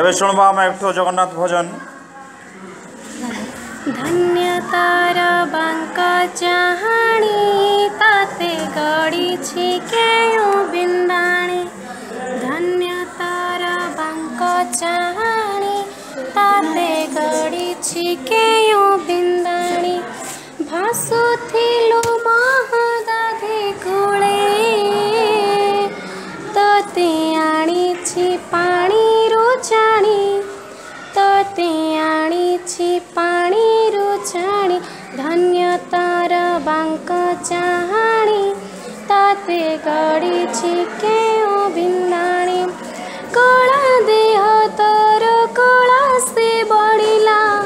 এবার শুনবো আমরা একটু জগন্নাথ ভজন ধন্য তারা বাঙ্কা চাহানি তাতে গড়িছি কেউ বিন্দাণি ধন্য তারা বাঙ্কা চাহানি তাতে গড়িছি কেউ ভাসুথি તે આણી છી પાણી રૂછાણી ધન્ય તાર બાંક ચાહાણી તાતે ગળી છી કેઓ ભિંદાણી કળા દેહ તોર કળા સે બળિલા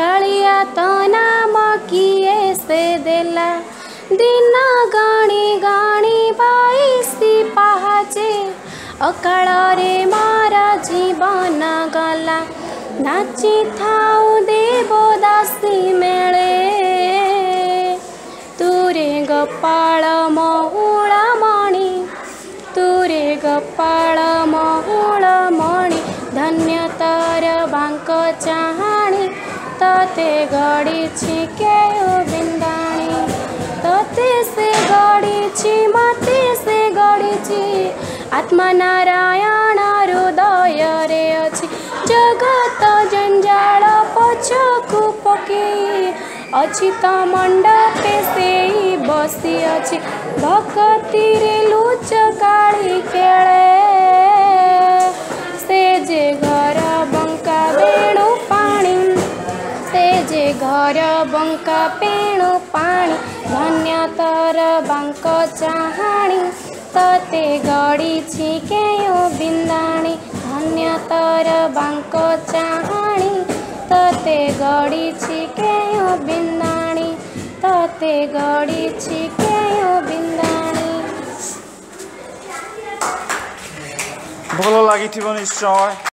કાળિયા તો નામ કિએ સે દેલા દિન ગણી ગણી બાઈસી પાહાજે नाची था देवो दासी मेले तुरे गोपाल महुला मणि तुरे गोपाल महुला मणि धन्य तर बांक चाहानी तते गड़ी छी के बिंदानी तते से गड़ी छी माते से गड़ी छी आत्मनारायण ଚକୁ ପକେଇ ଅଚିତ ମଣ୍ଡପେ ସେଇ ବସି ଅଛି ଭକତିରେ ଲୁଚ କାଳି ଖେଳେ ସେ ଯେ ଘର ବଙ୍କା ବେଣୁ ପାଣି ସେ ଯେ ଘର ବଙ୍କା ବେଣୁ ପାଣି ଧନ୍ୟ ତର ବାଙ୍କ ଚାହାଣି ତତେ ଗଡ଼ିଛି କେଉଁ ବିନ୍ଦାଣି ଧନ୍ୟ ତର ବାଙ୍କ ଚାହାଣି ગળી કે બિંદાણી તતે ગળી કે બિંદાણી ભલો લાગી નિશ્ચય